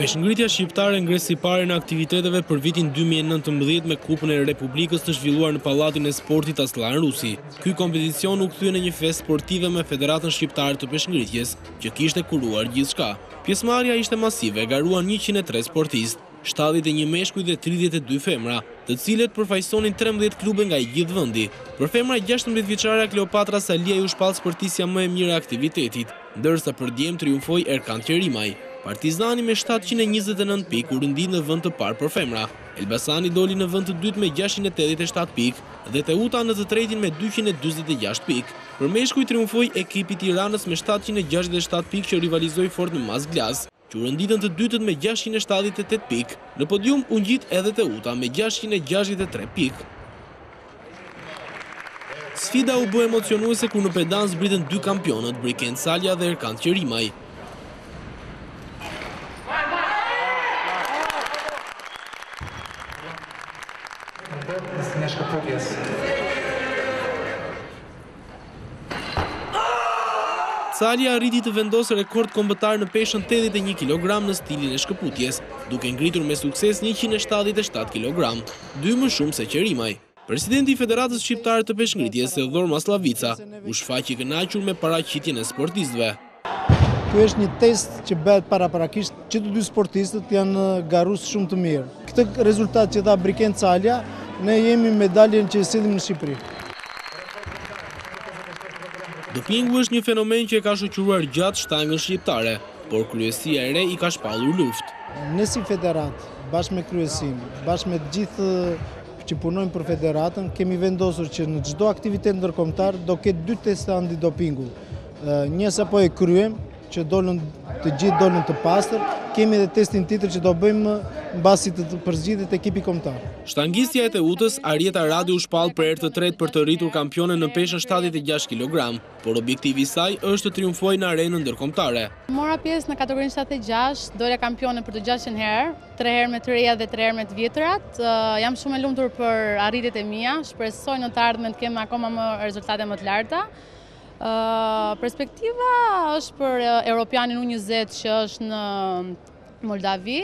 Peshëngritja shqiptare ngre siparen e aktiviteteve për vitin dy mijë e nëntëmbëdhjetë me Kupën e Republikës të zhvilluar në Pallatin e Sportit Asllan Rusi. Ky kompeticion u kthye në një festë sportive me Federatën Shqiptare të Peshëngritjes, që kishte kuruar gjithçka. Pjesëmarrja ishte masive, garuan njëqind e tre sportistë. Shtatëdhjetë e një meshkuj dhe tridhjetë e dy femra, të cilët përfaqësonin trembëdhjetë klube nga i gjithë vendi. Për femra gjashtëmbëdhjetë vjeçarja Kleopatra Salia u shpall sportistja më e mirë e aktivitetit, ndërsa për djem triumfoi Erkand Qerimaj. Partizani me shtatëqind e njëzet e nëntë pikë u rendit në vend të parë për femra. Elbasani doli në vend të dytë me gjashtëqind e tetëdhjetë e shtatë pikë dhe Teuta në të tretin me dyqind e dyzet e gjashtë pikë. Për meshkuj triumfoi ekipi i Tiranës me shtatëqind e gjashtëdhjetë e shtatë pikë që rivalizoi fort me Mas Glas. që u renditën të dytët me gjashtëqind e shtatëdhjetë e tetë pikë, në podium u ngjit edhe Teuta me gjashtëqind e gjashtëdhjetë e tre pikë. Sfida u bë emocionuese kur në pedanë zbritën dy kampionët, Briken Calja dhe Erkand Qerimaj. Calja arriti të vendosë rekord kombëtar në peshën tetëdhjetë e një kilogramë në stilin e shkëputjes, duke ngritur me sukses njëqind e shtatëdhjetë e shtatë kilogramë, dy më shumë se Qerimaj. Presidenti i Federatës Shqiptare të Peshëngritjes, Theodhor Maslavica, u shfaq i kënaqur me paraqitjen e sportistëve. Ky është një test që bëhet paraprakisht që të dy sportistët janë garues shumë të mirë. Këtë rezultat që dha Briken Calja, ne jemi medaljen që sjellim në Shqipëri. Dopingu është një fenomen që e ka shoqëruar gjatë shtangën shqiptare, por kryesia e re i ka shpallur luftë. Ne si federatë, bashkë me kryesinë, bashkë me të gjithë që punojnë për federatën, kemi vendosur që në çdo aktivitet ndërkombëtar do ketë dy teste antidopingu. Një sapo e kryem, që dolën të gjithë dolën të pastër, kemi edhe testin tjetër që do bëjmë mbasi të përzgjidhet ekipi kombëtar. Shtangistja e Teutës, Arjeta Radi u shpall për herë të tretë për të rritur kampione në peshën 76 kg, por objektivi i saj është të triumfojë në arenën ndërkombëtare. Mora pjesë në kategorinë 76, dola kampione për të gjashtën herë, 3 herë me të reja dhe 3 herë me të vjetrat. Jam shumë e lumtur për arritjet e mia, shpresoj në të ardhmen të kem akoma më rezultate më të larta. Perspektiva është për Europianin U20 që është në Moldavi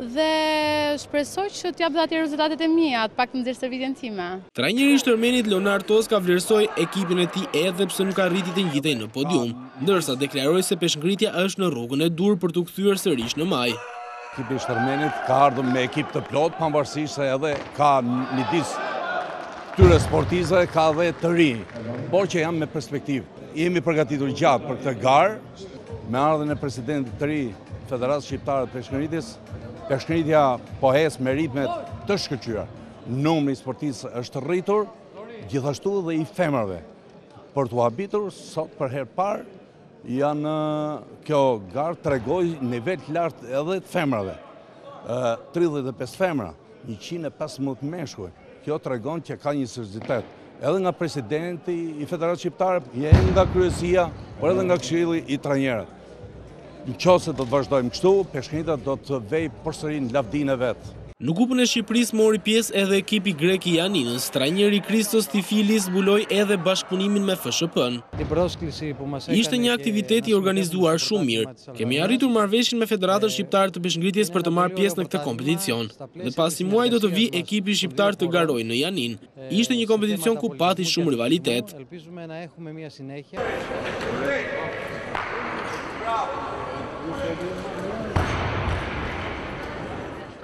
dhe shpresoj që të jap ato rezultatet e mia, të paktën të nxjerr stërvitjen time. Trajneri i Shtërmenit Leonard Toska vlerësoi ekipin e tij edhe pse nuk arriti të ngjitej në podium, ndërsa deklaroi se peshëngritja është në rrugën e duhur për t'u kthyer sërish në majë. Ekipi i Shtërmenit ka ardhur me ekip të plotë, pavarësisht se edhe ka një disë Këtyre sportistëve ka dhe të rinj, por që janë me perspektivë. Jemi përgatitur gjatë për këtë garë, me ardhjen e presidentit të ri të Federatës Shqiptare të Peshëngritjes, peshëngritja po ec me ritme të shkëlqyera. Numri i sportistëve është rritur, gjithashtu dhe i femrave, për t'u habitur sot për herë parë Janë kjo garë tregoi nivel të lartë edhe të femrave. 35 femra, 115 meshkuj. Kjo tregon që ka një seriozitet edhe nga presidenti i Federatës Shqiptare, edhe nga kryesia, por edhe nga këshilli i trajnerëve. Në qoftë se do të vazhdojmë kështu, peshëngritja do të vejë përsëri në lavdinë e vet. Në Kupën e Shqipërisë mori pjesë edhe ekipi grek i Janinës, trajneri Christos Tifilis zbuloi edhe bashkëpunimin me FSHP-në. Ishte një aktivitet i organizuar shumë mirë. Kemi arritur marrëveshjen me Federatën Shqiptare të Peshëngritjes për të marrë pjesë në këtë kompeticion. Dhe pas një muaji do të vijë ekipi shqiptar të garojë në Janinë. Ishte një kompeticion ku pati shumë rivalitet.